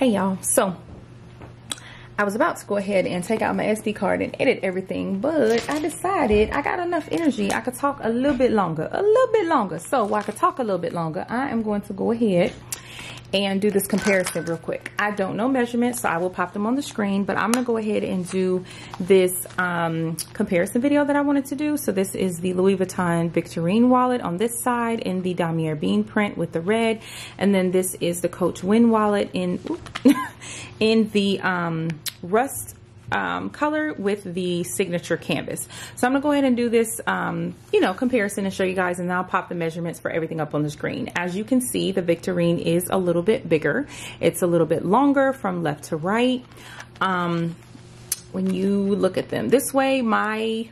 Hey y'all, so I was about to go ahead and take out my SD card and edit everything, but I decided I got enough energy. I could talk a little bit longer, a little bit longer. So I could talk a little bit longer, I am going to go ahead and do this comparison real quick. I don't know measurements, so I will pop them on the screen, but I'm gonna go ahead and do this um, comparison video that I wanted to do. So this is the Louis Vuitton Victorine wallet on this side in the Damier Ebene print with the red. And then this is the Coach Wyn wallet in, in the um, rust um, color with the signature canvas. So I'm gonna go ahead and do this, um, you know, comparison and show you guys and I'll pop the measurements for everything up on the screen. As you can see, the Victorine is a little bit bigger. It's a little bit longer from left to right. Um, when you look at them this way, my,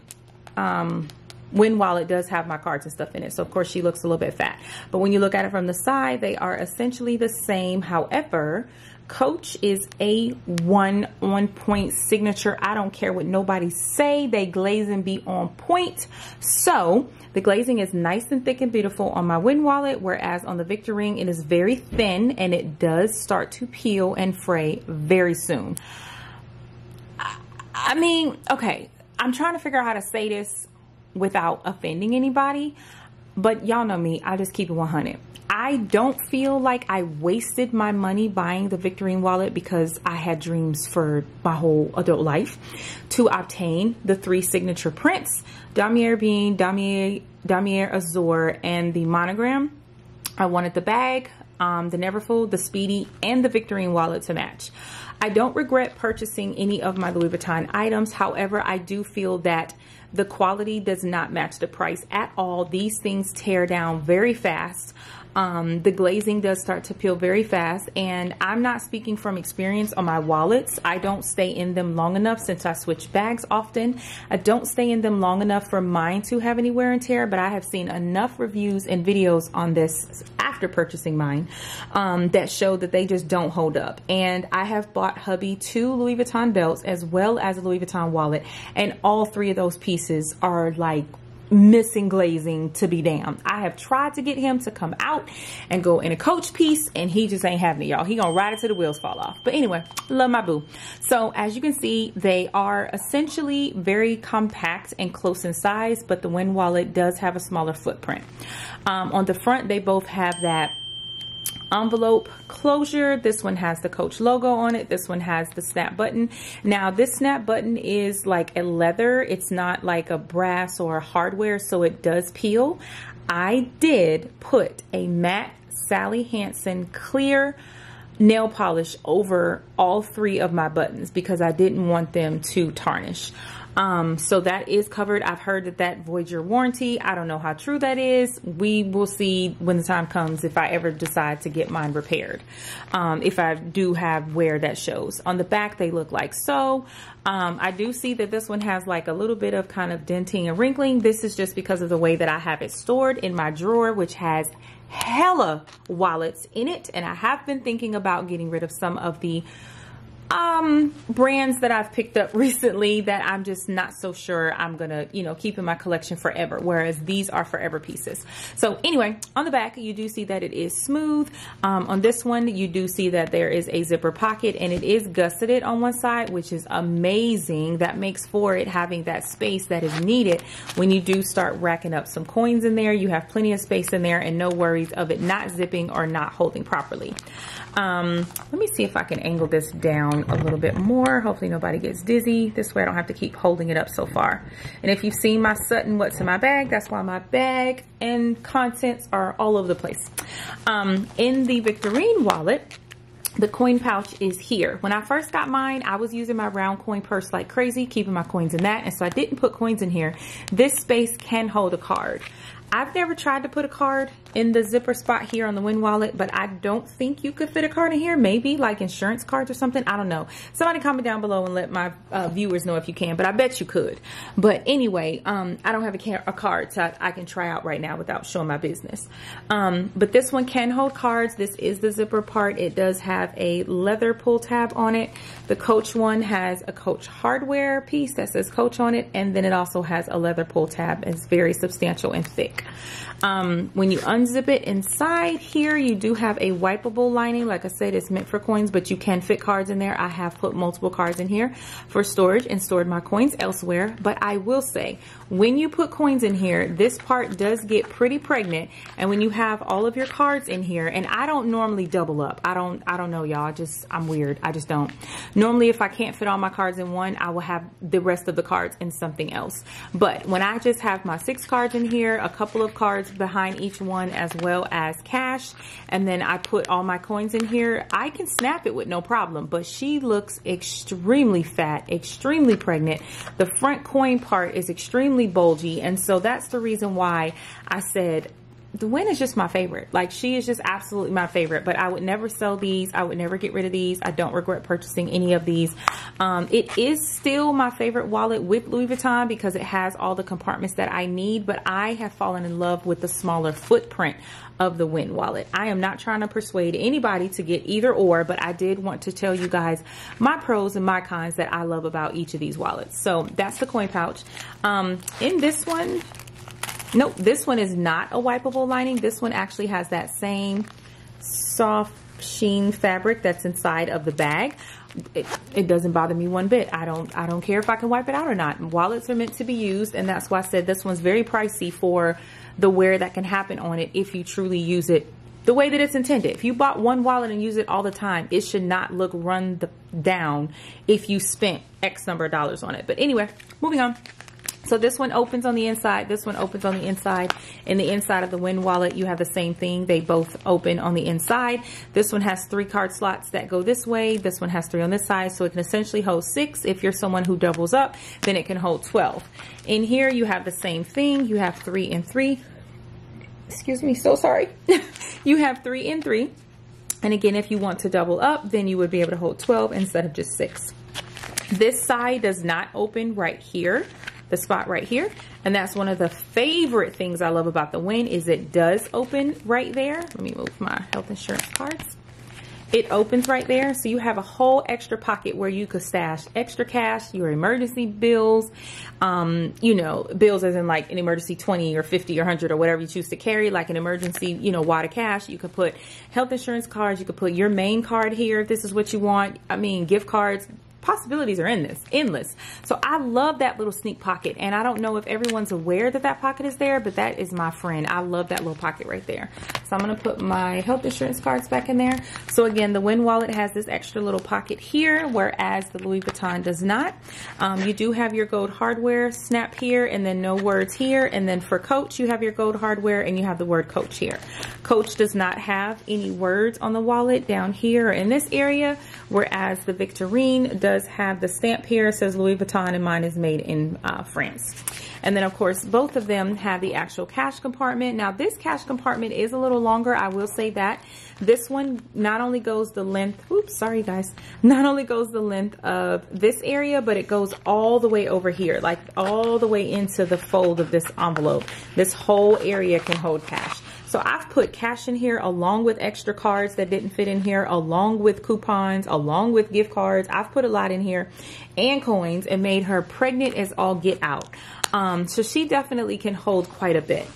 um, Wyn Wallet does have my cards and stuff in it. So of course she looks a little bit fat. But when you look at it from the side, they are essentially the same. However, Coach is a one on point signature. I don't care what nobody say. They glaze and be on point. So the glazing is nice and thick and beautiful on my Wyn wallet, whereas on the Victorine, it is very thin and it does start to peel and fray very soon. I mean, okay, I'm trying to figure out how to say this without offending anybody, but y'all know me, I just keep it 100. I don't feel like I wasted my money buying the Victorine wallet because I had dreams for my whole adult life to obtain the three signature prints, Damier Ebene, Damier, Damier Azur, and the monogram. I wanted the bag, um, the Neverfull, the Speedy, and the Victorine wallet to match. I don't regret purchasing any of my Louis Vuitton items. However, I do feel that the quality does not match the price at all. These things tear down very fast um, the glazing does start to peel very fast and I'm not speaking from experience on my wallets. I don't stay in them long enough since I switch bags often. I don't stay in them long enough for mine to have any wear and tear, but I have seen enough reviews and videos on this after purchasing mine um, that show that they just don't hold up. And I have bought hubby two Louis Vuitton belts as well as a Louis Vuitton wallet and all three of those pieces are like missing glazing to be damned. I have tried to get him to come out and go in a coach piece and he just ain't having it, y'all. He gonna ride it till the wheels fall off. But anyway, love my boo. So as you can see, they are essentially very compact and close in size, but the Wyn Wallet does have a smaller footprint. Um, on the front, they both have that envelope closure. This one has the Coach logo on it. This one has the snap button. Now this snap button is like a leather. It's not like a brass or a hardware, so it does peel. I did put a matte Sally Hansen clear nail polish over all three of my buttons because I didn't want them to tarnish. Um, so that is covered. I've heard that that voids your warranty. I don't know how true that is. We will see when the time comes if I ever decide to get mine repaired. Um, if I do have wear that shows. On the back, they look like so. Um, I do see that this one has like a little bit of kind of denting and wrinkling. This is just because of the way that I have it stored in my drawer, which has hella wallets in it. And I have been thinking about getting rid of some of the um, brands that I've picked up recently that I'm just not so sure I'm gonna, you know, keep in my collection forever, whereas these are forever pieces. So anyway, on the back, you do see that it is smooth. Um, on this one, you do see that there is a zipper pocket and it is gusseted on one side, which is amazing. That makes for it having that space that is needed when you do start racking up some coins in there. You have plenty of space in there and no worries of it not zipping or not holding properly. Um, let me see if I can angle this down a little bit more. Hopefully nobody gets dizzy. This way I don't have to keep holding it up so far. And if you've seen my Sutton What's in My Bag, that's why my bag and contents are all over the place. Um, in the Victorine wallet, the coin pouch is here. When I first got mine, I was using my round coin purse like crazy, keeping my coins in that. And so I didn't put coins in here. This space can hold a card. I've never tried to put a card in the zipper spot here on the Wyn Wallet, but I don't think you could fit a card in here. Maybe like insurance cards or something. I don't know. Somebody comment down below and let my uh, viewers know if you can, but I bet you could. But anyway, um, I don't have a, a card so I, I, can try out right now without showing my business. Um, but this one can hold cards. This is the zipper part. It does have a leather pull tab on it. The Coach one has a Coach hardware piece that says Coach on it. And then it also has a leather pull tab. It's very substantial and thick. Um, when you unzip unzip it inside here. You do have a wipeable lining. Like I said it's meant for coins but you can fit cards in there. I have put multiple cards in here for storage and stored my coins elsewhere. But I will say when you put coins in here this part does get pretty pregnant. And when you have all of your cards in here and I don't normally double up. I don't I don't know y'all. Just I'm weird. I just don't. Normally if I can't fit all my cards in one I will have the rest of the cards in something else. But when I just have my six cards in here a couple of cards behind each one as well as cash. And then I put all my coins in here. I can snap it with no problem but she looks extremely fat extremely pregnant. The front coin part is extremely bulgy. And so that's the reason why I said the Wyn is just my favorite. Like she is just absolutely my favorite, but I would never sell these. I would never get rid of these. I don't regret purchasing any of these. Um, it is still my favorite wallet with Louis Vuitton because it has all the compartments that I need, but I have fallen in love with the smaller footprint of the Wyn wallet. I am not trying to persuade anybody to get either or, but I did want to tell you guys my pros and my cons that I love about each of these wallets. So that's the coin pouch. Um, in this one, Nope, this one is not a wipeable lining. This one actually has that same soft sheen fabric that's inside of the bag. It, it, doesn't bother me one bit. I don't I don't care if I can wipe it out or not. Wallets are meant to be used and that's why I said this one's very pricey for the wear that can happen on it if you truly use it the way that it's intended. If you bought one wallet and use it all the time, it should not look run the, down if you spent X number of dollars on it. But anyway, moving on. So this one opens on the inside. This one opens on the inside. In the inside of the Wyn wallet, you have the same thing. They both open on the inside. This one has three card slots that go this way. This one has three on this side. So it can essentially hold six. If you're someone who doubles up, then it can hold 12. In here, you have the same thing. You have three and three. Excuse me, so sorry. you have three and three. And again, if you want to double up, then you would be able to hold 12 instead of just six. This side does not open right here the spot right here. And that's one of the favorite things I love about the Wyn is it does open right there. Let me move my health insurance cards. It opens right there. So you have a whole extra pocket where you could stash extra cash, your emergency bills, um, you know, bills as in like an emergency 20 or 50 or 100 or whatever you choose to carry, like an emergency, you know, wad of cash. You could put health insurance cards. You could put your main card here if this is what you want. I mean, gift cards, possibilities are in this, endless. So I love that little sneak pocket. And I don't know if everyone's aware that that pocket is there, but that is my friend. I love that little pocket right there. So I'm going to put my health insurance cards back in there. So again, the Wyn wallet has this extra little pocket here, whereas the Louis Vuitton does not. Um, you do have your gold hardware snap here and then no words here. And then for Coach, you have your gold hardware and you have the word Coach here. Coach does not have any words on the wallet down here in this area, whereas the Victorine does does have the stamp here. It says Louis Vuitton and mine is made in uh, France. And then of course, both of them have the actual cash compartment. Now this cash compartment is a little longer. I will say that this one not only goes the length, oops, sorry guys, not only goes the length of this area, but it goes all the way over here, like all the way into the fold of this envelope. This whole area can hold cash. So I've put cash in here along with extra cards that didn't fit in here, along with coupons, along with gift cards. I've put a lot in here and coins and made her pregnant as all get out. Um, so she definitely can hold quite a bit.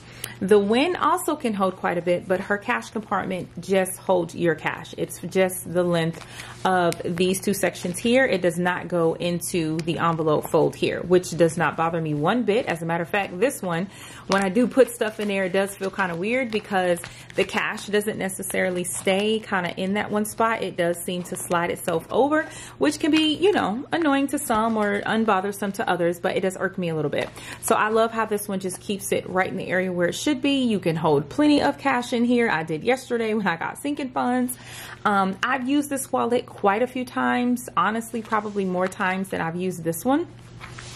The Wyn also can hold quite a bit, but her cash compartment just holds your cash. It's just the length of these two sections here. It does not go into the envelope fold here, which does not bother me one bit. As a matter of fact, this one, when I do put stuff in there, it does feel kind of weird because the cash doesn't necessarily stay kind of in that one spot. It does seem to slide itself over, which can be, you know, annoying to some or unbothersome to others, but it does irk me a little bit. So I love how this one just keeps it right in the area where it should be. You can hold plenty of cash in here. I did yesterday when I got sinking funds. Um, I've used this wallet quite a few times. Honestly, probably more times than I've used this one.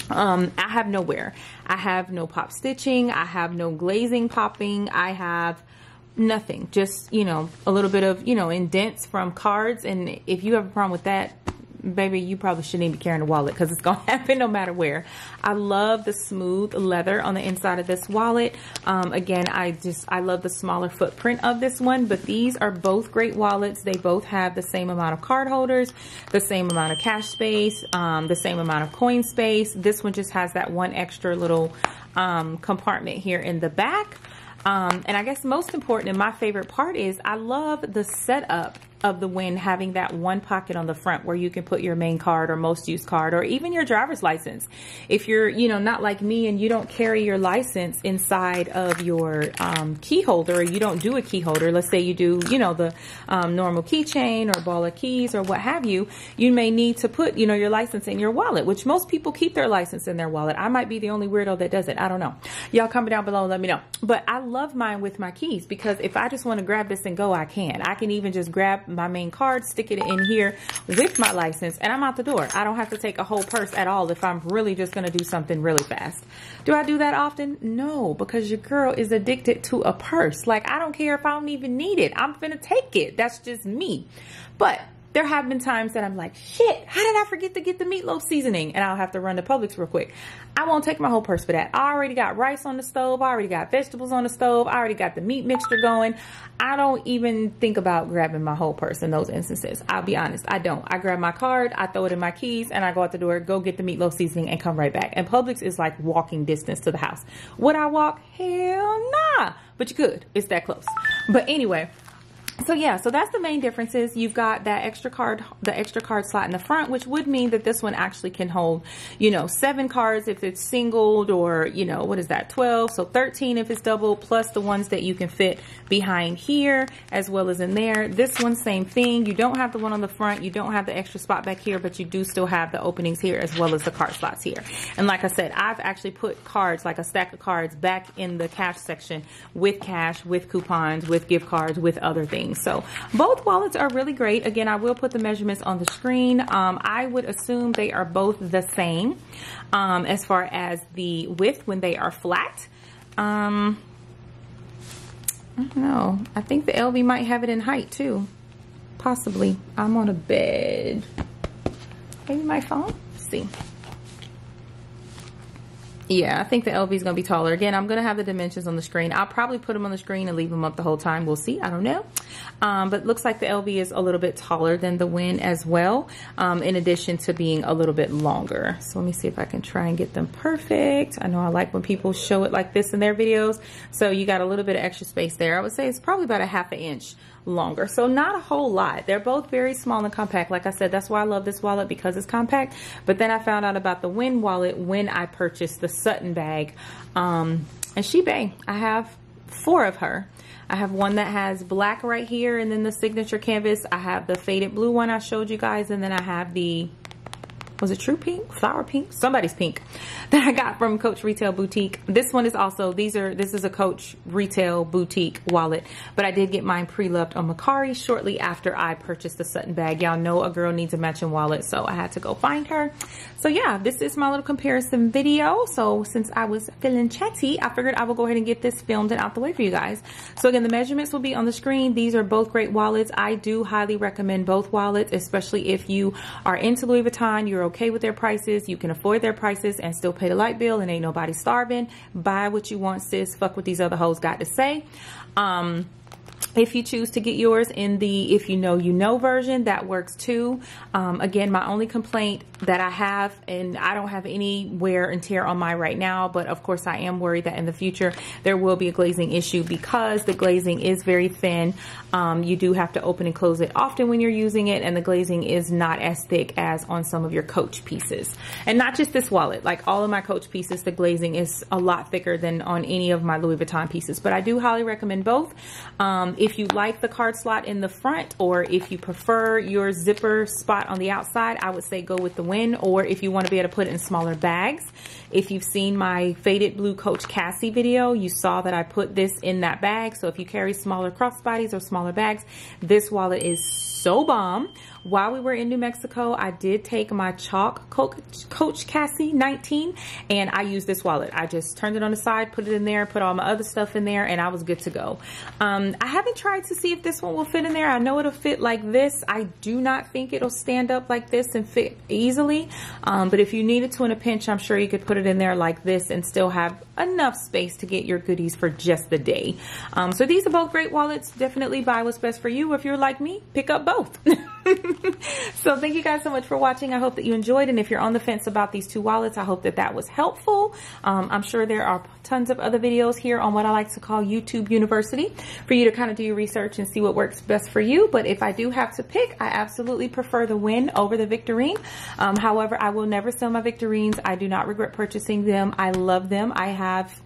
Um, I have no wear. I have no pop stitching. I have no glazing popping. I have nothing. Just, you know, a little bit of, you know, indents from cards. And if you have a problem with that, baby, you probably shouldn't be carrying a wallet because it's going to happen no matter where. I love the smooth leather on the inside of this wallet. Um, again, I just, I love the smaller footprint of this one, but these are both great wallets. They both have the same amount of card holders, the same amount of cash space, um, the same amount of coin space. This one just has that one extra little um, compartment here in the back. Um, and I guess most important and my favorite part is I love the setup of the Wyn having that one pocket on the front where you can put your main card or most used card or even your driver's license. If you're, you know, not like me and you don't carry your license inside of your um, key holder or you don't do a key holder, let's say you do, you know, the um, normal keychain or ball of keys or what have you, you may need to put, you know, your license in your wallet, which most people keep their license in their wallet. I might be the only weirdo that does it. I don't know. Y'all comment down below and let me know. But I love mine with my keys because if I just want to grab this and go, I can. I can even just grab my main card, stick it in here with my license, and I'm out the door. I don't have to take a whole purse at all if I'm really just going to do something really fast. Do I do that often? No, because your girl is addicted to a purse. Like, I don't care if I don't even need it. I'm going to take it. That's just me. But there have been times that I'm like, shit, how did I forget to get the meatloaf seasoning? And I'll have to run to Publix real quick. I won't take my whole purse for that. I already got rice on the stove. I already got vegetables on the stove. I already got the meat mixture going. I don't even think about grabbing my whole purse in those instances. I'll be honest. I don't. I grab my card, I throw it in my keys, and I go out the door, go get the meatloaf seasoning, and come right back. And Publix is like walking distance to the house. Would I walk? Hell nah. But you could. It's that close. But anyway, so yeah, so that's the main differences. You've got that extra card, the extra card slot in the front, which would mean that this one actually can hold, you know, seven cards if it's singled or, you know, what is that, 12? So 13 if it's double, plus the ones that you can fit behind here as well as in there. This one, same thing. You don't have the one on the front. You don't have the extra spot back here, but you do still have the openings here as well as the card slots here. And like I said, I've actually put cards, like a stack of cards back in the cash section with cash, with coupons, with gift cards, with other things So both wallets are really great. Again, I will put the measurements on the screen. Um, I would assume they are both the same um, as far as the width when they are flat. Um, I don't know. I think the LV might have it in height too. Possibly. I'm on a bed. Maybe my phone? Let's see. Yeah, I think the LV is going to be taller. Again, I'm going to have the dimensions on the screen. I'll probably put them on the screen and leave them up the whole time. We'll see. I don't know. Um, but looks like the LV is a little bit taller than the Wyn as well, um, in addition to being a little bit longer. So let me see if I can try and get them perfect. I know I like when people show it like this in their videos. So you got a little bit of extra space there. I would say it's probably about a half an inch longer. So not a whole lot. They're both very small and compact. Like I said, that's why I love this wallet because it's compact. But then I found out about the Wyn wallet when I purchased the Sutton bag. Um, and she bang. I have four of her. I have one that has black right here and then the signature canvas. I have the faded blue one I showed you guys and then I have the was it True Pink? Flower Pink? Somebody's pink that I got from Coach Retail Boutique. This one is also, these are, this is a Coach Retail Boutique wallet, but I did get mine pre-loved on Mercari shortly after I purchased the Sutton bag. Y'all know a girl needs a matching wallet, so I had to go find her. So yeah, this is my little comparison video. So since I was feeling chatty, I figured I will go ahead and get this filmed and out the way for you guys. So again, the measurements will be on the screen. These are both great wallets. I do highly recommend both wallets, especially if you are into Louis Vuitton, you're okay with their prices, you can afford their prices and still pay the light bill and ain't nobody starving. Buy what you want, sis. Fuck what these other hoes got to say. Um, if you choose to get yours in the if you know you know version that works too. Um, again my only complaint that I have and I don't have any wear and tear on my right now but of course I am worried that in the future there will be a glazing issue because the glazing is very thin. Um, you do have to open and close it often when you're using it and the glazing is not as thick as on some of your coach pieces. And not just this wallet. Like all of my coach pieces the glazing is a lot thicker than on any of my Louis Vuitton pieces but I do highly recommend both. Um, if you like the card slot in the front or if you prefer your zipper spot on the outside, I would say go with the Wyn or if you want to be able to put it in smaller bags. If you've seen my faded blue Coach Cassie video, you saw that I put this in that bag. So if you carry smaller crossbodies or smaller bags, this wallet is so bomb. While we were in New Mexico, I did take my chalk Coach Cassie 19 and I used this wallet. I just turned it on the side, put it in there, put all my other stuff in there and I was good to go. Um, I haven't tried to see if this one will fit in there. I know it'll fit like this. I do not think it'll stand up like this and fit easily. Um, but if you needed to in a pinch, I'm sure you could put it in there like this and still have enough space to get your goodies for just the day. Um, so these are both great wallets. Definitely buy what's best for you. If you're like me, pick up both. So thank you guys so much for watching. I hope that you enjoyed. And if you're on the fence about these two wallets, I hope that that was helpful. Um, I'm sure there are tons of other videos here on what I like to call YouTube University for you to kind of do your research and see what works best for you. But if I do have to pick, I absolutely prefer the Wyn over the Victorine. Um, however, I will never sell my Victorines. I do not regret purchasing them. I love them. I have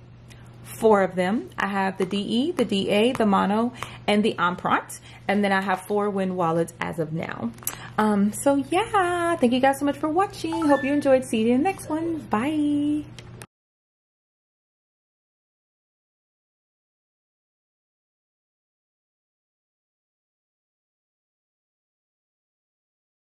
four of them. I have the DE, the DA, the Mono, and the Empreinte. And then I have four Wyn wallets as of now. Um, so yeah, thank you guys so much for watching. Hope you enjoyed. See you in the next one. Bye.